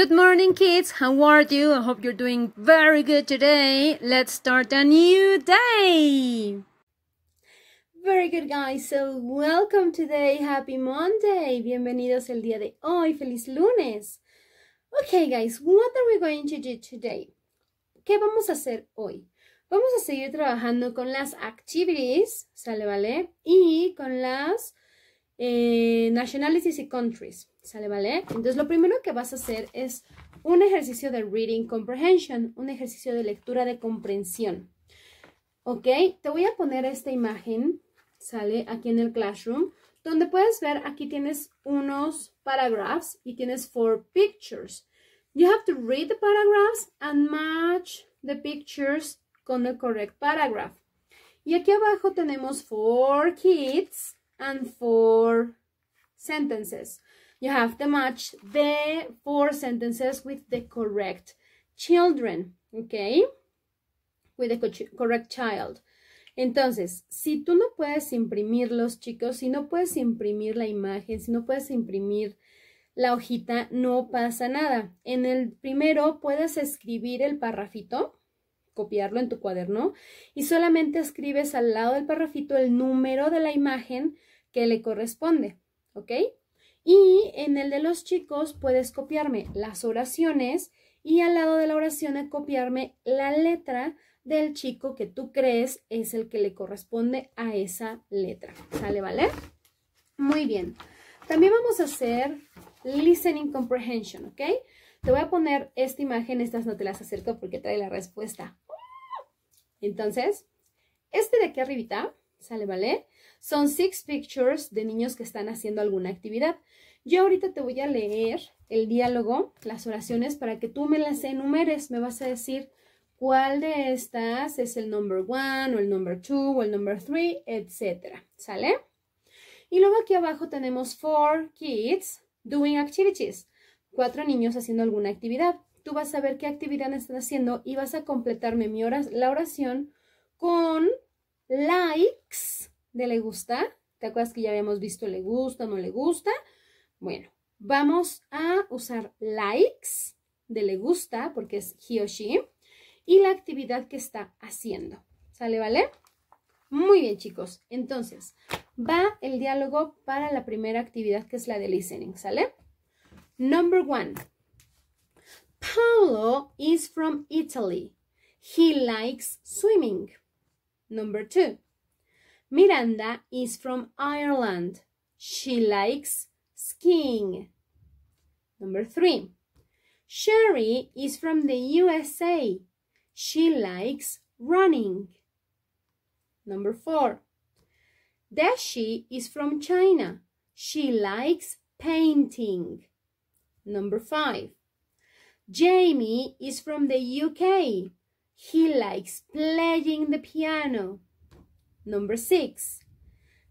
Good morning, kids. How are you? I hope you're doing very good today. Let's start a new day. Very good, guys. So, welcome today. Happy Monday. Bienvenidos el día de hoy. Feliz lunes. Okay, guys, what are we going to do today? ¿Qué vamos a hacer hoy? Vamos a seguir trabajando con las activities, ¿sale, vale? Y con las eh, nationalities y countries, ¿sale, vale? Entonces, lo primero que vas a hacer es un ejercicio de reading comprehension, un ejercicio de lectura de comprensión. ¿Ok? Te voy a poner esta imagen, ¿sale? Aquí en el classroom, donde puedes ver, aquí tienes unos paragraphs y tienes four pictures. You have to read the paragraphs and match the pictures con the correct paragraph. Y aquí abajo tenemos four kids and four sentences. You have to match the four sentences with the correct children, okay? With the correct child. Entonces, si tú no puedes imprimirlos, chicos, si no puedes imprimir la imagen, si no puedes imprimir la hojita, no pasa nada. En el primero puedes escribir el parrafito, copiarlo en tu cuaderno, y solamente escribes al lado del parrafito el número de la imagen que le corresponde, ¿ok? Y en el de los chicos puedes copiarme las oraciones y al lado de la oración copiarme la letra del chico que tú crees es el que le corresponde a esa letra. ¿Sale, vale? Muy bien. También vamos a hacer listening comprehension, ¿ok? Te voy a poner esta imagen, estas no te las acerco porque trae la respuesta. Entonces, este de aquí arribita, ¿sale, vale? Son six pictures de niños que están haciendo alguna actividad. Yo ahorita te voy a leer el diálogo, las oraciones, para que tú me las enumeres. Me vas a decir cuál de estas es el number one, o el number two, o el number three, etc. ¿Sale? Y luego aquí abajo tenemos four kids doing activities. Cuatro niños haciendo alguna actividad. Tú vas a ver qué actividad están haciendo y vas a completarme mi la oración con likes de le gusta. ¿Te acuerdas que ya habíamos visto le gusta no le gusta? Bueno, vamos a usar likes de le gusta porque es he o she y la actividad que está haciendo. ¿Sale, vale? Muy bien, chicos. Entonces, va el diálogo para la primera actividad que es la de listening, ¿sale? Number one. Paulo is from Italy. He likes swimming. Number two. Miranda is from Ireland. She likes skiing. Number three. Sherry is from the USA. She likes running. Number four. Dashi is from China. She likes painting. Number five. Jamie is from the UK. He likes playing the piano. Number six.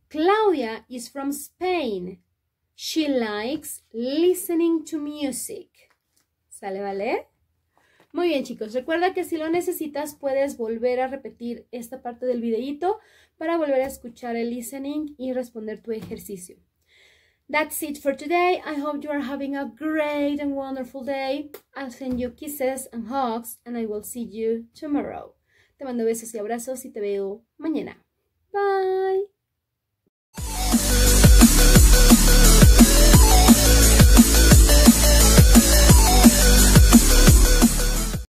Claudia is from Spain. She likes listening to music. ¿Sale, vale? Muy bien, chicos. Recuerda que si lo necesitas, puedes volver a repetir esta parte del videíto para volver a escuchar el listening y responder tu ejercicio. That's it for today. I hope you are having a great and wonderful day. I'll send you kisses and hugs and I will see you tomorrow. Te mando besos y abrazos y te veo mañana. Bye.